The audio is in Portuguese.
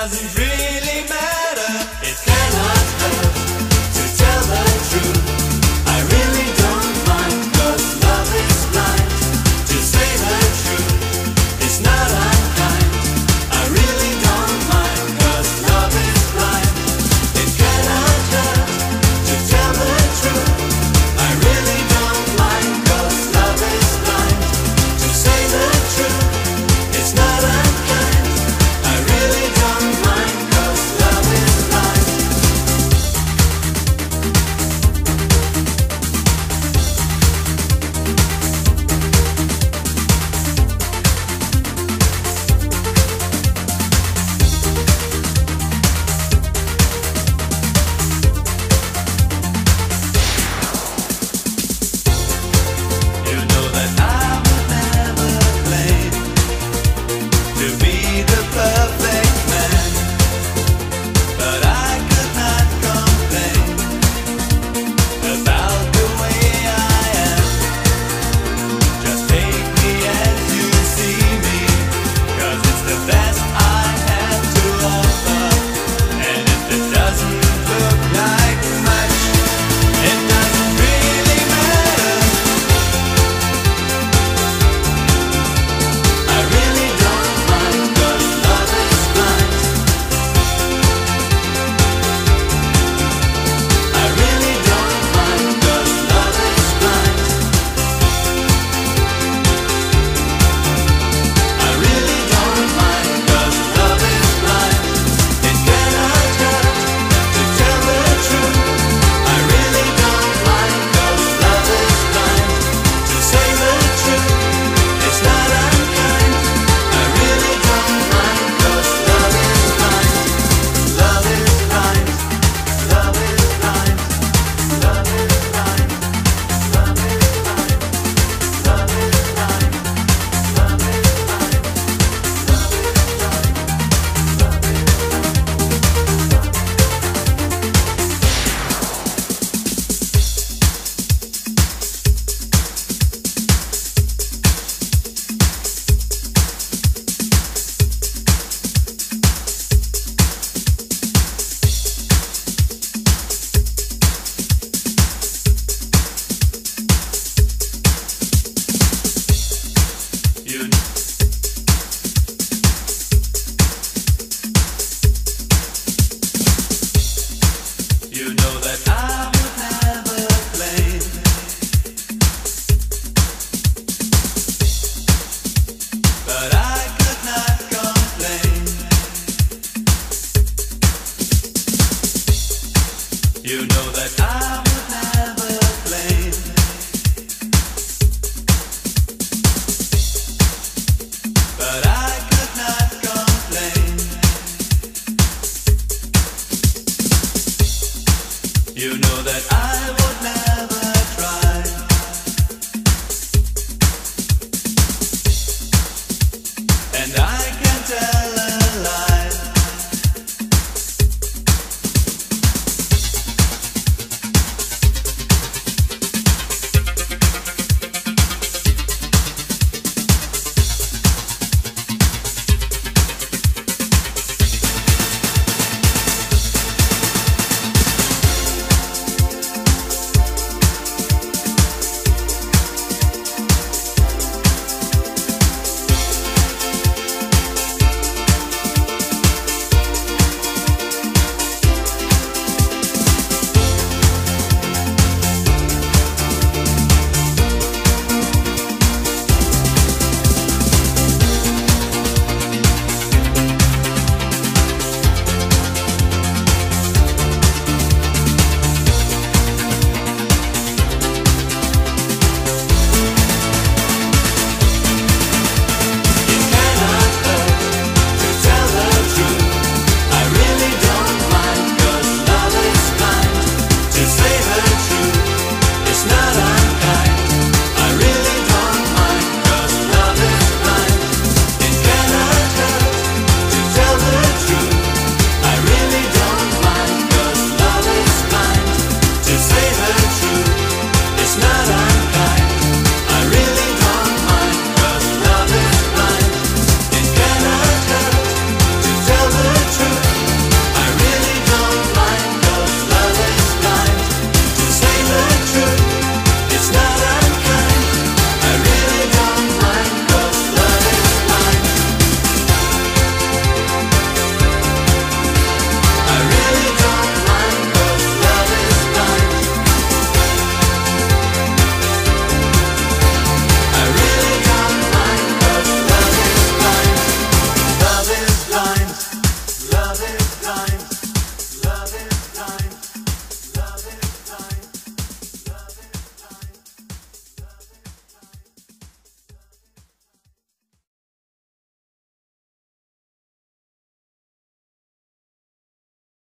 thousand dreams.